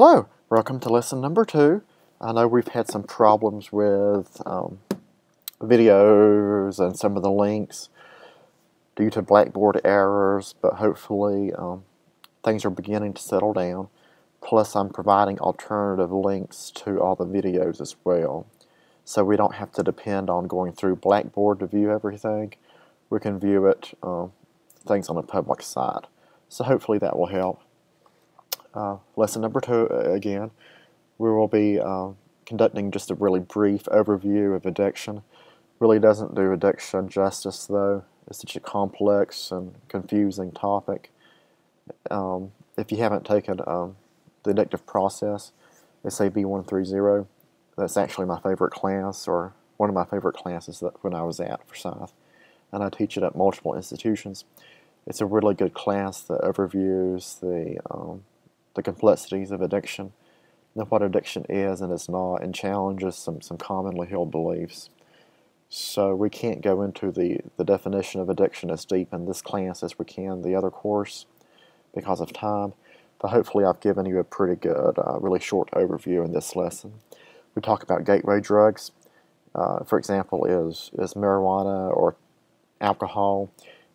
Hello, welcome to lesson number two. I know we've had some problems with um, videos and some of the links due to Blackboard errors, but hopefully um, things are beginning to settle down. Plus, I'm providing alternative links to all the videos as well. So we don't have to depend on going through Blackboard to view everything. We can view it, um, things on a public site. So hopefully that will help. Uh, lesson number two uh, again. We will be uh, conducting just a really brief overview of addiction. Really doesn't do addiction justice though. It's such a complex and confusing topic. Um, if you haven't taken um, the addictive process, SAB 130, that's actually my favorite class or one of my favorite classes that when I was at Forsyth. And I teach it at multiple institutions. It's a really good class that overviews the um, the complexities of addiction, and what addiction is and is not, and challenges some, some commonly held beliefs. So we can't go into the, the definition of addiction as deep in this class as we can the other course because of time, but hopefully I've given you a pretty good, uh, really short overview in this lesson. We talk about gateway drugs. Uh, for example, is, is marijuana or alcohol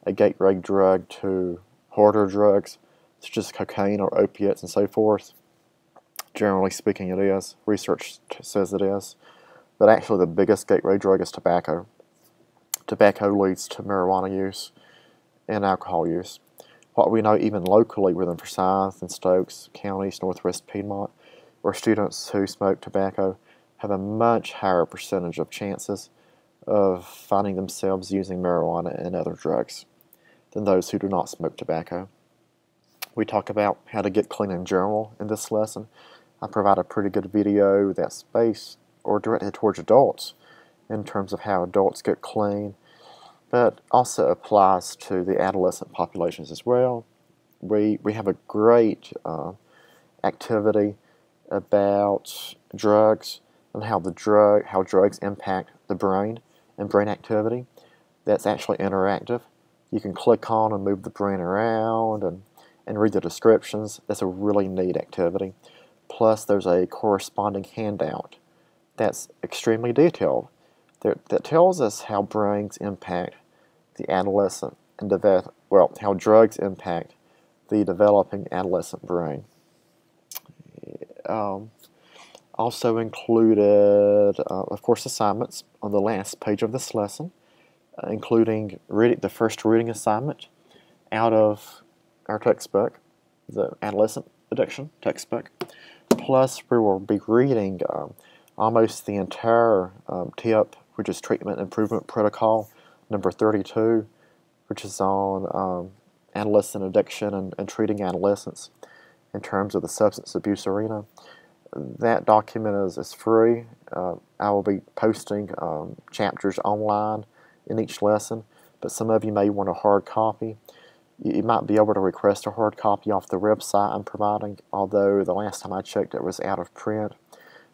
a gateway drug to harder drugs? Such as cocaine or opiates and so forth. Generally speaking, it is. Research says it is. But actually, the biggest gateway drug is tobacco. Tobacco leads to marijuana use and alcohol use. What we know, even locally within Forsyth and Stokes counties, northwest Piedmont, where students who smoke tobacco have a much higher percentage of chances of finding themselves using marijuana and other drugs than those who do not smoke tobacco. We talk about how to get clean in general in this lesson. I provide a pretty good video that's based or directed towards adults in terms of how adults get clean, but also applies to the adolescent populations as well. We, we have a great uh, activity about drugs and how the drug how drugs impact the brain and brain activity. That's actually interactive. You can click on and move the brain around and and read the descriptions. That's a really neat activity. Plus, there's a corresponding handout that's extremely detailed that, that tells us how brains impact the adolescent and develop, well, how drugs impact the developing adolescent brain. Um, also included, uh, of course, assignments on the last page of this lesson, uh, including the first reading assignment out of our textbook, the adolescent addiction textbook. Plus, we will be reading um, almost the entire um, TIP, which is Treatment Improvement Protocol number 32, which is on um, adolescent addiction and, and treating adolescents in terms of the substance abuse arena. That document is, is free. Uh, I will be posting um, chapters online in each lesson, but some of you may want a hard copy you might be able to request a hard copy off the website I'm providing, although the last time I checked it was out of print.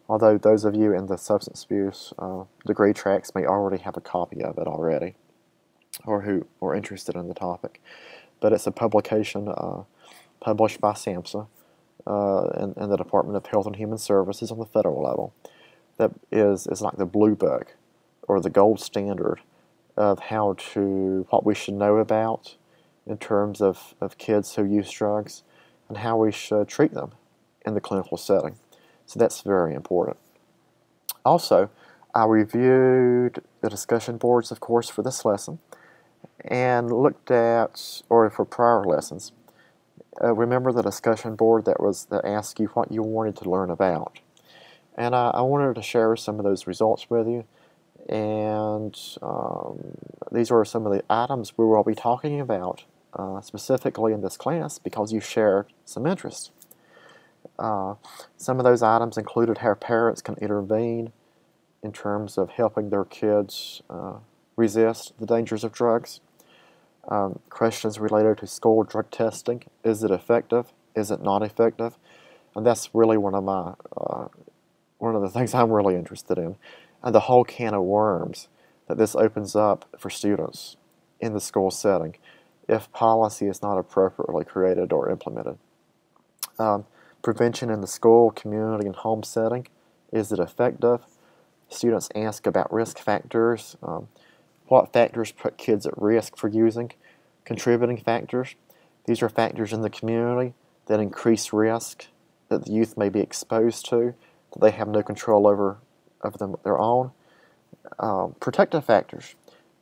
Although those of you in the substance abuse uh, degree tracks may already have a copy of it already, or who are interested in the topic. But it's a publication uh, published by SAMHSA uh, in, in the Department of Health and Human Services on the federal level. That is, is like the blue book, or the gold standard of how to, what we should know about in terms of, of kids who use drugs and how we should treat them in the clinical setting. So that's very important. Also, I reviewed the discussion boards, of course, for this lesson and looked at, or for prior lessons, uh, remember the discussion board that was that asked you what you wanted to learn about. And I, I wanted to share some of those results with you. And um, these are some of the items we will be talking about uh, specifically in this class because you share some interest. Uh, some of those items included how parents can intervene in terms of helping their kids uh, resist the dangers of drugs. Um, questions related to school drug testing. Is it effective? Is it not effective? And that's really one of my uh, one of the things I'm really interested in, and the whole can of worms that this opens up for students in the school setting if policy is not appropriately created or implemented. Um, Prevention in the school, community, and home setting. Is it effective? Students ask about risk factors. Um, what factors put kids at risk for using? Contributing factors. These are factors in the community that increase risk that the youth may be exposed to that they have no control over of them their own. Um, protective factors.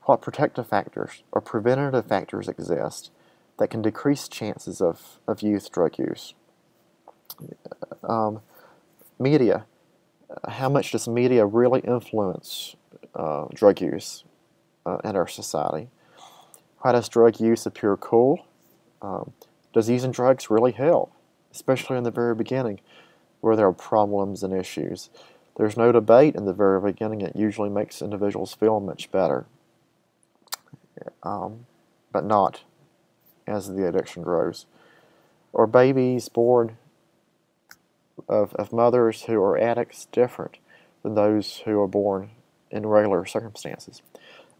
What protective factors or preventative factors exist that can decrease chances of, of youth drug use? Um, media. How much does media really influence uh, drug use uh, in our society? Why does drug use appear cool? Um, does using drugs really help, especially in the very beginning where there are problems and issues? There's no debate in the very beginning. It usually makes individuals feel much better, um, but not as the addiction grows. Or babies born of, of mothers who are addicts different than those who are born in regular circumstances.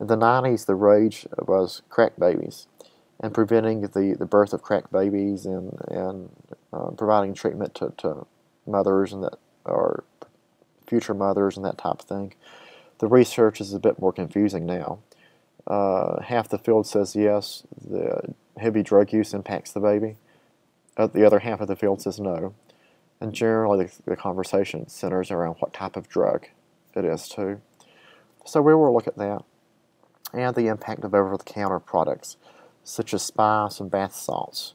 In the 90s, the rage was crack babies and preventing the, the birth of crack babies and, and uh, providing treatment to, to mothers and that are future mothers and that type of thing. The research is a bit more confusing now. Uh, half the field says yes, the heavy drug use impacts the baby. Uh, the other half of the field says no. And generally, the, the conversation centers around what type of drug it is, too. So, we will look at that and the impact of over the counter products such as spice and bath salts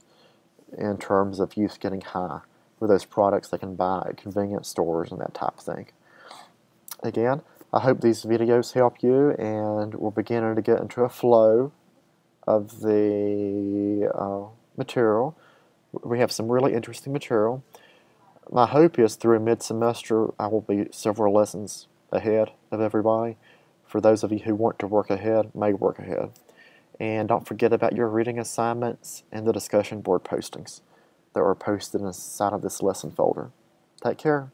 in terms of youth getting high with those products they can buy at convenience stores and that type of thing. Again, I hope these videos help you and we're beginning to get into a flow of the uh, material. We have some really interesting material. My hope is through mid-semester I will be several lessons ahead of everybody. For those of you who want to work ahead, may work ahead. And don't forget about your reading assignments and the discussion board postings that are posted inside of this lesson folder. Take care.